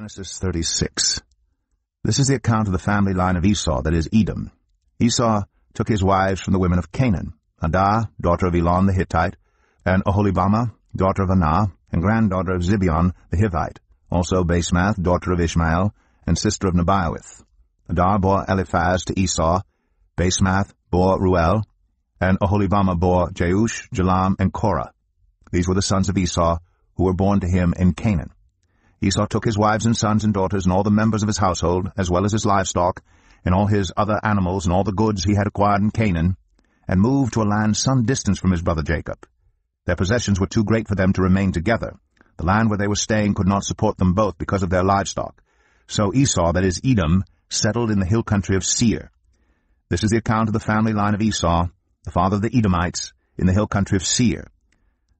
Genesis 36 This is the account of the family line of Esau, that is, Edom. Esau took his wives from the women of Canaan, Adah, daughter of Elon the Hittite, and Oholibamah, daughter of Anah, and granddaughter of Zibeon the Hivite, also Basemath, daughter of Ishmael, and sister of Nebaioth. Adah bore Eliphaz to Esau, Basemath bore Reuel, and Oholibamah bore Jeush, Jalam, and Korah. These were the sons of Esau, who were born to him in Canaan. Esau took his wives and sons and daughters and all the members of his household, as well as his livestock, and all his other animals and all the goods he had acquired in Canaan, and moved to a land some distance from his brother Jacob. Their possessions were too great for them to remain together. The land where they were staying could not support them both because of their livestock. So Esau, that is Edom, settled in the hill country of Seir. This is the account of the family line of Esau, the father of the Edomites, in the hill country of Seir.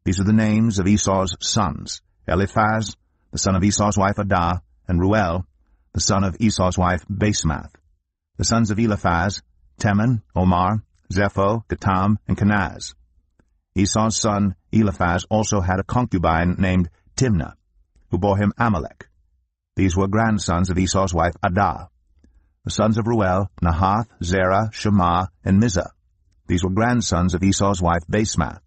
These are the names of Esau's sons, Eliphaz, the son of Esau's wife Adah, and Reuel, the son of Esau's wife Basemath. The sons of Eliphaz, Teman, Omar, Zepho, Gatam, and Kenaz. Esau's son Eliphaz also had a concubine named Timnah, who bore him Amalek. These were grandsons of Esau's wife Adah. The sons of Reuel, Nahath, Zerah, Shema, and Mizzah. These were grandsons of Esau's wife Basemath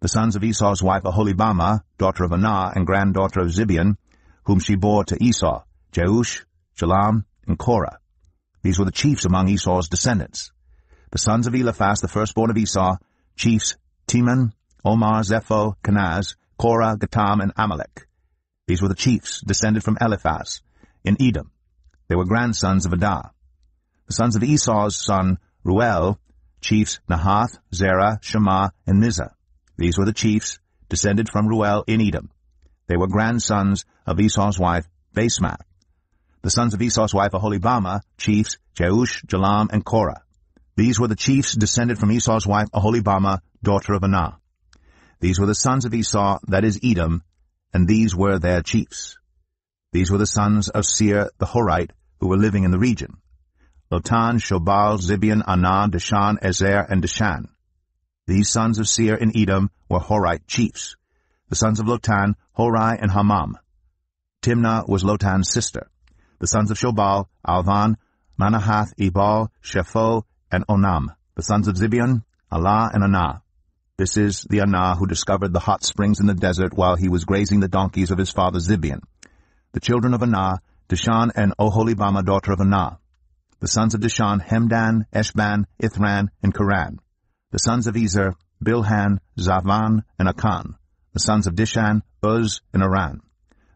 the sons of Esau's wife Aholibamah, daughter of Anah and granddaughter of Zibeon, whom she bore to Esau, Jeush, Jalam, and Korah. These were the chiefs among Esau's descendants. The sons of Eliphaz, the firstborn of Esau, chiefs Teman, Omar, Zepho, Kenaz, Korah, Gatam, and Amalek. These were the chiefs descended from Eliphaz, in Edom. They were grandsons of Adah. The sons of Esau's son, Reuel, chiefs Nahath, Zerah, Shema, and Mizzah. These were the chiefs, descended from Reuel in Edom. They were grandsons of Esau's wife, Basemath. The sons of Esau's wife Aholibamah, chiefs, Jeush, Jalam, and Korah. These were the chiefs descended from Esau's wife Aholibamah, daughter of Anah. These were the sons of Esau, that is Edom, and these were their chiefs. These were the sons of Seir the Horite, who were living in the region. Lotan, Shobal, Zibeon, Anah, Dishan, Ezer, and Dishan. These sons of Seir in Edom were Horite chiefs. The sons of Lotan, Hori and Hamam. Timnah was Lotan's sister. The sons of Shobal, Alvan, Manahath, Ebal, Shepho, and Onam. The sons of Zibeon, Aiah and Anah. This is the Anah who discovered the hot springs in the desert while he was grazing the donkeys of his father Zibeon. The children of Anah, Dishan and Oholibamah daughter of Anah. The sons of Dishan, Hemdan, Eshban, Ithran, and Cheran. The sons of Ezer, Bilhan, Zaavan, and Akan. The sons of Dishan, Uz, and Aran.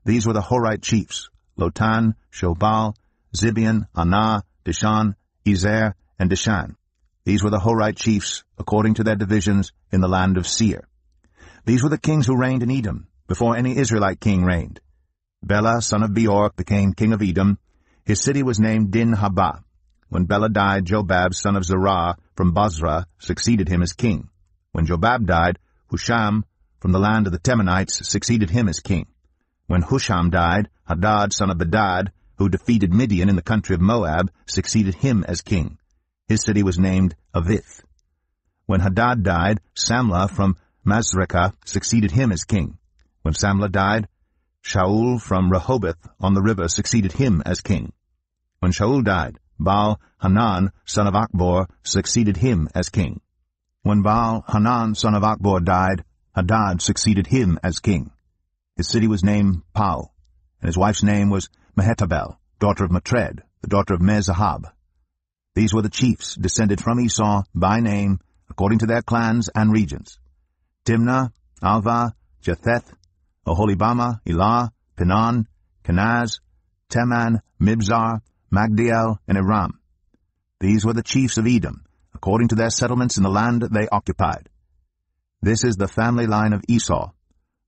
These were the Horite chiefs, Lotan, Shobal, Zibeon, Anah, Dishan, Ezer, and Dishan. These were the Horite chiefs, according to their divisions, in the land of Seir. These were the kings who reigned in Edom, before any Israelite king reigned. Bela, son of Beor, became king of Edom. His city was named Din-Habah. When Bela died, Jobab, son of Zerah, from Bozrah, succeeded him as king. When Jobab died, Husham, from the land of the Temanites, succeeded him as king. When Husham died, Hadad, son of Bedad, who defeated Midian in the country of Moab, succeeded him as king. His city was named Avith. When Hadad died, Samlah from Masrekah succeeded him as king. When Samlah died, Shaul from Rehoboth on the river succeeded him as king. When Shaul died, Baal Hanan, son of Achbor, succeeded him as king. When Baal Hanan, son of Achbor, died, Hadad succeeded him as king. His city was named Pau, and his wife's name was Mehetabel, daughter of Matred, the daughter of Mezahab. These were the chiefs descended from Esau by name, according to their clans and regions. Timnah, Alvah, Jetheth, Oholibamah, Elah, Pinon, Kenaz, Teman, Mibzar, Magdiel, and Iram. These were the chiefs of Edom, according to their settlements in the land they occupied. This is the family line of Esau,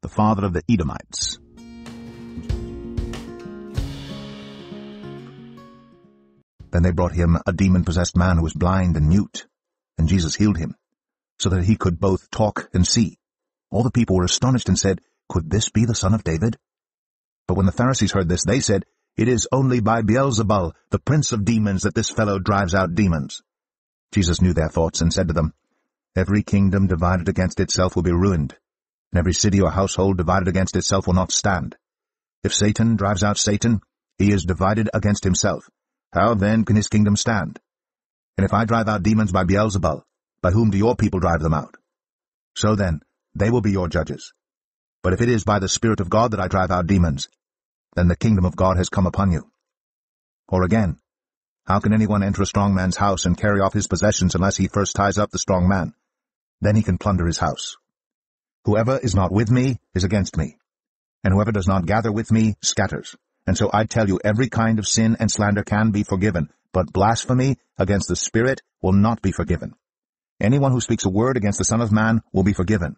the father of the Edomites. Then they brought him a demon-possessed man who was blind and mute, and Jesus healed him, so that he could both talk and see. All the people were astonished and said, Could this be the son of David? But when the Pharisees heard this, they said, it is only by Beelzebul, the prince of demons, that this fellow drives out demons. Jesus knew their thoughts and said to them, Every kingdom divided against itself will be ruined, and every city or household divided against itself will not stand. If Satan drives out Satan, he is divided against himself. How then can his kingdom stand? And if I drive out demons by Beelzebul, by whom do your people drive them out? So then, they will be your judges. But if it is by the Spirit of God that I drive out demons, then the kingdom of God has come upon you. Or again, how can anyone enter a strong man's house and carry off his possessions unless he first ties up the strong man? Then he can plunder his house. Whoever is not with me is against me, and whoever does not gather with me scatters. And so I tell you, every kind of sin and slander can be forgiven, but blasphemy against the Spirit will not be forgiven. Anyone who speaks a word against the Son of Man will be forgiven,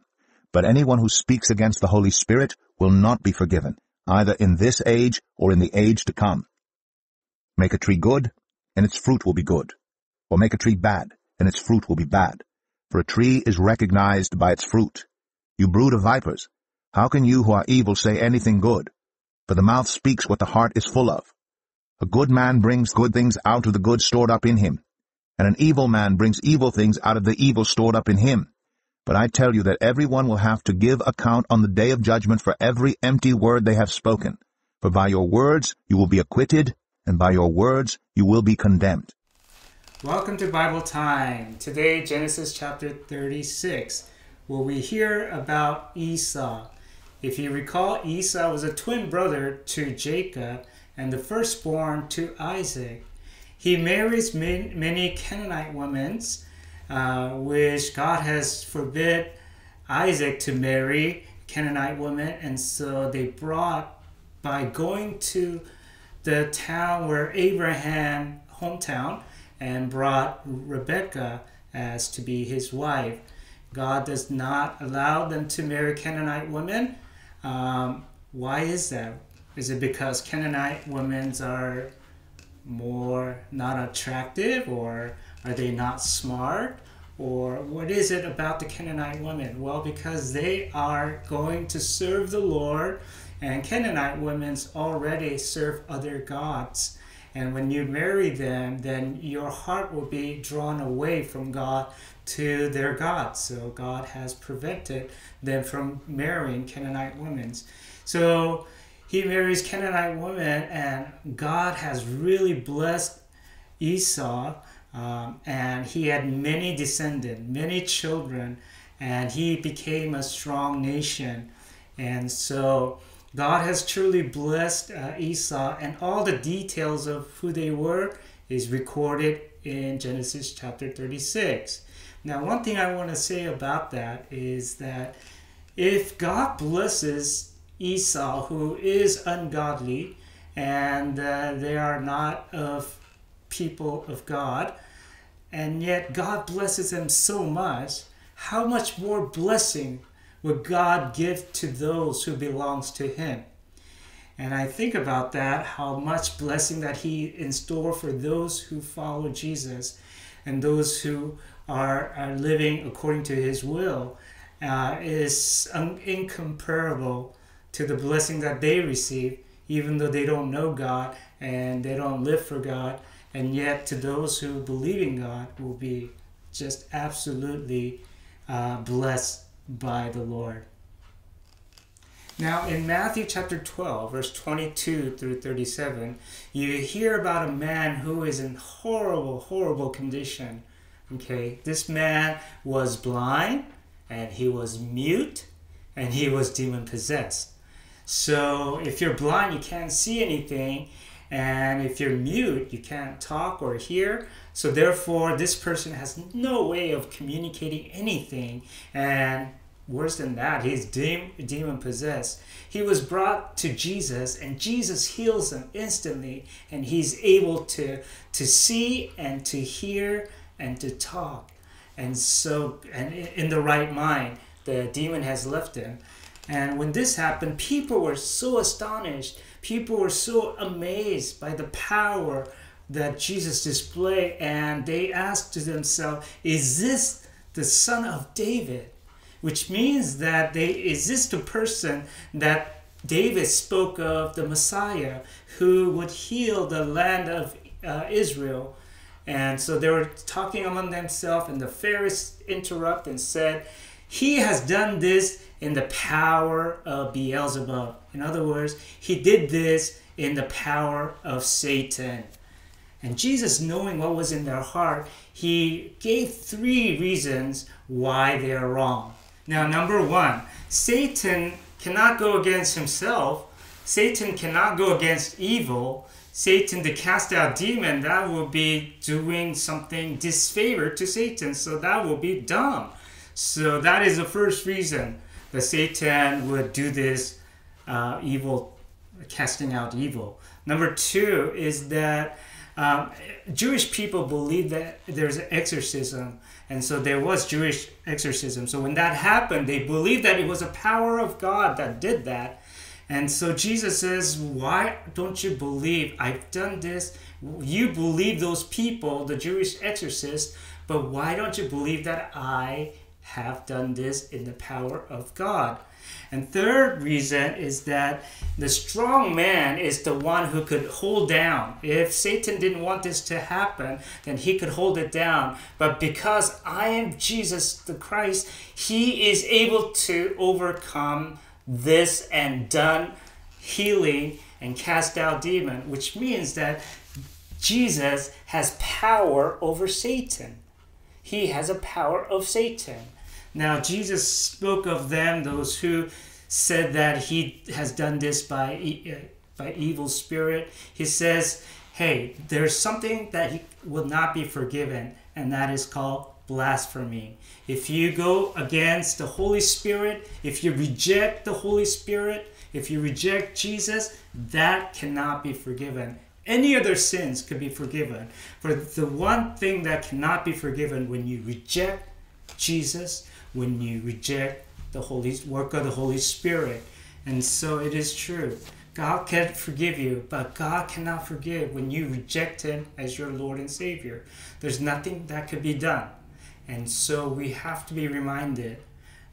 but anyone who speaks against the Holy Spirit will not be forgiven, either in this age or in the age to come. Make a tree good, and its fruit will be good, or make a tree bad, and its fruit will be bad. For a tree is recognized by its fruit. You brood of vipers, how can you who are evil say anything good? For the mouth speaks what the heart is full of. A good man brings good things out of the good stored up in him, and an evil man brings evil things out of the evil stored up in him. But I tell you that everyone will have to give account on the day of judgment for every empty word they have spoken. For by your words you will be acquitted, and by your words you will be condemned. Welcome to Bible Time. Today, Genesis chapter 36, where we hear about Esau. If you recall, Esau was a twin brother to Jacob and the firstborn to Isaac. He marries many Canaanite women, uh, which God has forbid Isaac to marry Canaanite women, and so they brought by going to the town where Abraham hometown and brought Rebekah as to be his wife. God does not allow them to marry Canaanite women um, why is that? Is it because Canaanite women are more not attractive, or are they not smart? Or what is it about the Canaanite women? Well, because they are going to serve the Lord, and Canaanite women already serve other gods. And when you marry them, then your heart will be drawn away from God to their gods. So God has prevented them from marrying Canaanite women. So he marries Canaanite women, and God has really blessed Esau. Um, and he had many descendants, many children, and he became a strong nation. And so God has truly blessed uh, Esau, and all the details of who they were is recorded in Genesis chapter 36. Now, one thing I want to say about that is that if God blesses Esau, who is ungodly, and uh, they are not of people of God, and yet God blesses them so much, how much more blessing would God give to those who belongs to him? And I think about that, how much blessing that he in store for those who follow Jesus and those who are, are living according to His will uh, is incomparable to the blessing that they receive, even though they don't know God and they don't live for God. And yet, to those who believe in God, will be just absolutely uh, blessed by the Lord. Now, in Matthew chapter 12, verse 22 through 37, you hear about a man who is in horrible, horrible condition Okay, this man was blind and he was mute and he was demon possessed. So if you're blind, you can't see anything, and if you're mute, you can't talk or hear. So therefore, this person has no way of communicating anything, and worse than that, he's demon possessed. He was brought to Jesus, and Jesus heals him instantly, and he's able to to see and to hear and to talk. And so, and in the right mind, the demon has left him. And when this happened, people were so astonished. People were so amazed by the power that Jesus displayed. And they asked to themselves, Is this the son of David? Which means that they, is this the person that David spoke of, the Messiah, who would heal the land of uh, Israel? And so they were talking among themselves, and the Pharisees interrupt and said, he has done this in the power of Beelzebub. In other words, he did this in the power of Satan. And Jesus, knowing what was in their heart, he gave three reasons why they are wrong. Now, number one, Satan cannot go against himself. Satan cannot go against evil. Satan to cast out demon, that will be doing something disfavor to Satan. So that will be dumb. So that is the first reason that Satan would do this uh, evil, casting out evil. Number two is that um, Jewish people believe that there's an exorcism, and so there was Jewish exorcism. So when that happened, they believed that it was a power of God that did that. And so Jesus says, Why don't you believe? I've done this. You believe those people, the Jewish exorcists, but why don't you believe that I have done this in the power of God? And third reason is that the strong man is the one who could hold down. If Satan didn't want this to happen, then he could hold it down. But because I am Jesus the Christ, he is able to overcome this and done healing and cast out demon, which means that Jesus has power over Satan. He has a power of Satan. Now, Jesus spoke of them, those who said that he has done this by, uh, by evil spirit. He says, hey, there's something that he will not be forgiven, and that is called blasphemy. If you go against the Holy Spirit, if you reject the Holy Spirit, if you reject Jesus, that cannot be forgiven. Any other sins could be forgiven. But the one thing that cannot be forgiven when you reject Jesus, when you reject the Holy work of the Holy Spirit. And so it is true. God can forgive you, but God cannot forgive when you reject Him as your Lord and Savior. There's nothing that could be done. And so we have to be reminded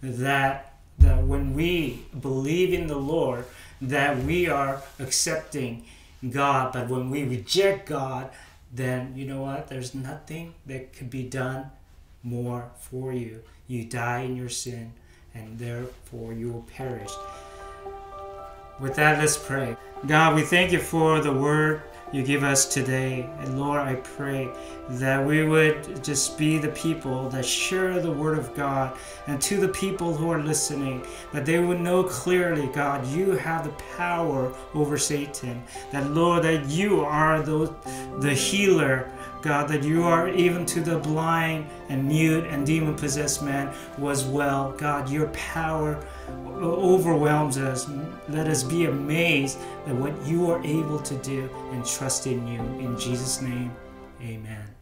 that, that when we believe in the Lord, that we are accepting God. But when we reject God, then you know what? There's nothing that could be done more for you. You die in your sin, and therefore you will perish. With that, let's pray. God, we thank you for the word you give us today. And Lord, I pray that we would just be the people that share the word of God and to the people who are listening, that they would know clearly, God, you have the power over Satan. That, Lord, that you are the, the healer God, that you are even to the blind and mute and demon possessed man was well. God, your power overwhelms us. Let us be amazed at what you are able to do and trust in you. In Jesus' name, amen.